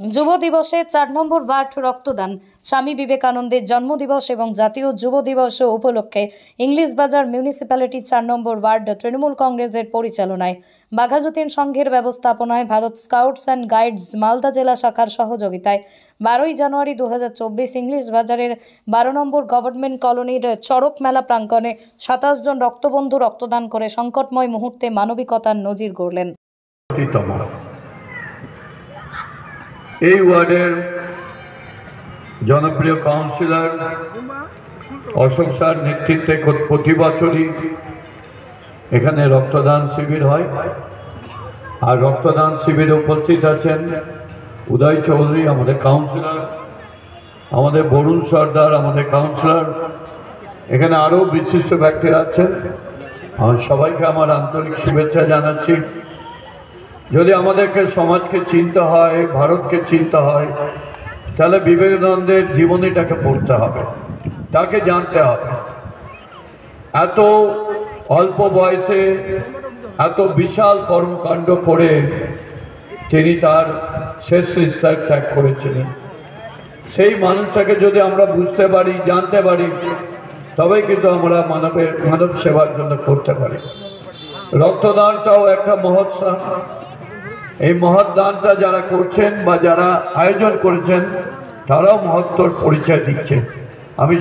যুব দিবসে চার নম্বর ওয়ার্ড রক্তদান। স্বামী বিবেকানন্দের জন্মদিবস এবং জাতীয় যুব দিবস উপলক্ষে ইংলিশ বাজার মিউনিসিপ্যালিটি চার নম্বর ওয়ার্ড তৃণমূল কংগ্রেসের পরিচালনায়। বাঘাযতীন সংঘের ব্যবস্থাপনায় Bharat Scouts and Guides Malda জেলা শাখার সহযোগিতায় বারোই জানুয়ারি দু হাজার চব্বিশ ইংলিশ বাজারের বারো নম্বর গভর্নমেন্ট কলোনির চড়ক মেলা প্রাঙ্গণে সাতাশ জন রক্তবন্ধু রক্তদান করে সংকটময় মুহূর্তে মানবিকতার নজির গড়লেন। এই ওয়ার্ডের জনপ্রিয় কাউন্সিলর, অশোক স্যার নেতৃত্বে প্রতি বছরই এখানে রক্তদান শিবির হয়। আর রক্তদান শিবিরে উপস্থিত আছেন উদয় চৌধুরী, আমাদের কাউন্সিলর, আমাদের বরুণ সর্দার, আমাদের কাউন্সিলর। এখানে আরও বিশিষ্ট ব্যক্তিরা আছেন। আমার সবাইকে আমার আন্তরিক শুভেচ্ছা জানাচ্ছি। যদি আমাদেরকে সমাজকে চিনতে হয়, ভারতকে চিনতে হয়, তাহলে বিবেকানন্দের জীবনীটাকে পড়তে হবে, তাকে জানতে হবে। এত অল্প বয়সে, এত বিশাল কর্মকাণ্ড করে তিনি তার শেষ নিঃশ্বাস ত্যাগ করেছিলেন। সেই মানুষটাকে যদি আমরা বুঝতে পারি, জানতে পারি, তবেই কিন্তু আমরা মানবের, মানব সেবার জন্য করতে পারি। রক্তদানটাও একটা মহৎ সান। এই মহৎ দানটা যারা করছেন বা যারা আয়োজন করেছেন তারাও মহত্তর পরিচয় দিচ্ছেন। আমি